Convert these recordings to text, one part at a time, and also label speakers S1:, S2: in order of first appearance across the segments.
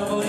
S1: Oh.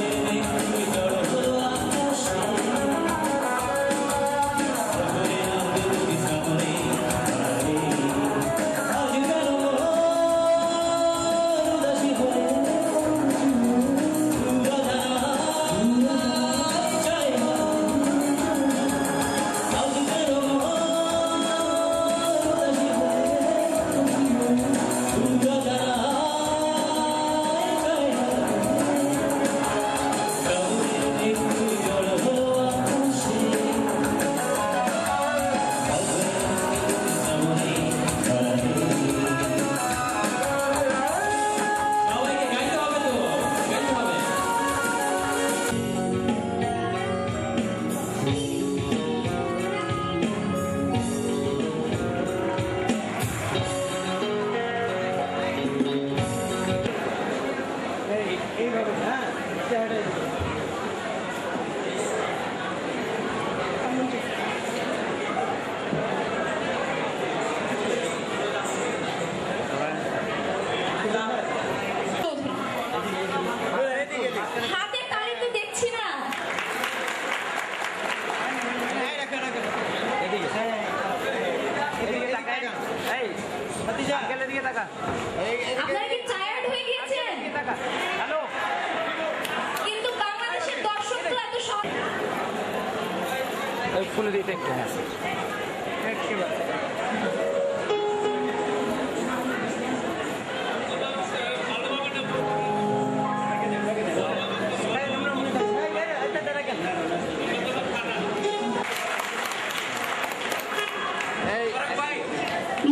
S1: ফুলের এটা একটু হ্যাঁ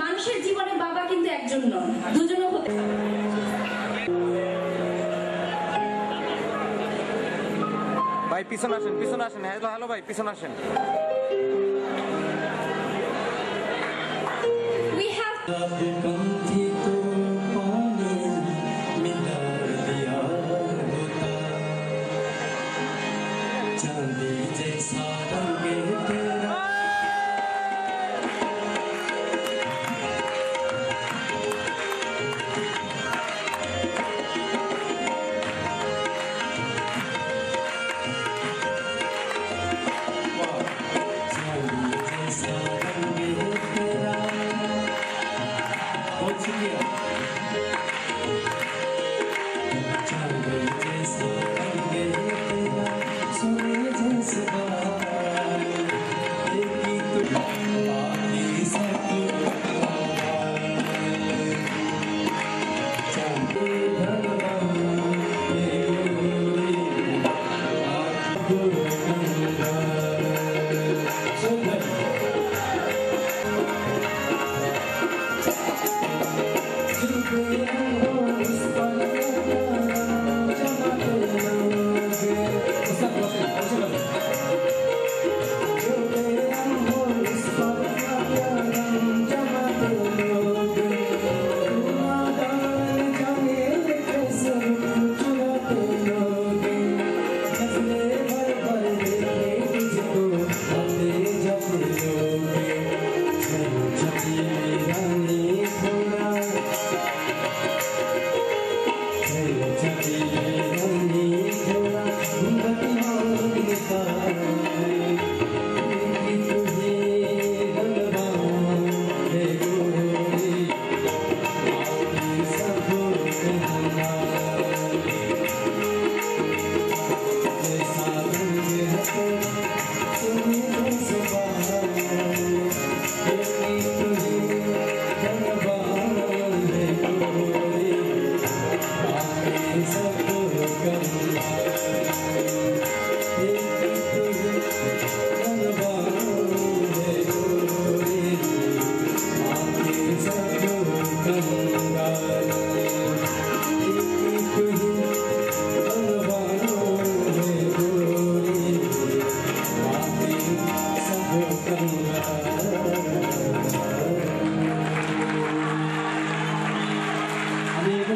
S2: মানুষের জীবনে বাবা কিন্তু একজন নন।
S1: পিছনে আসেন পিছনে আসেন হ্যালো হ্যালো ভাই পিছনে আসেন
S3: We have